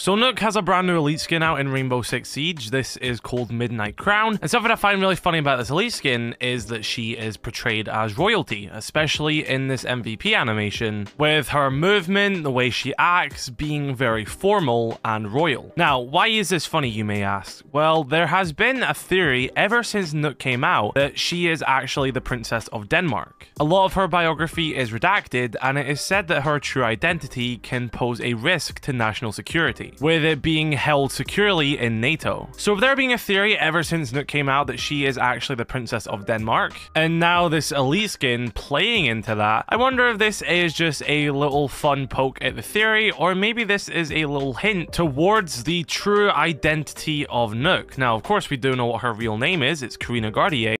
So Nøkk has a brand new elite skin out in Rainbow Six Siege. This is called Midnight Crown. And something I find really funny about this elite skin is that she is portrayed as royalty, especially in this MVP animation, with her movement, the way she acts, being very formal and royal. Now, why is this funny, you may ask? Well, there has been a theory ever since Nøkk came out that she is actually the Princess of Denmark. A lot of her biography is redacted, and it is said that her true identity can pose a risk to national security with it being held securely in NATO. So there being a theory ever since Nøkk came out that she is actually the Princess of Denmark, and now this Elite skin playing into that, I wonder if this is just a little fun poke at the theory, or maybe this is a little hint towards the true identity of Nøkk. Now, of course, we do know what her real name is, it's Karina Gardier,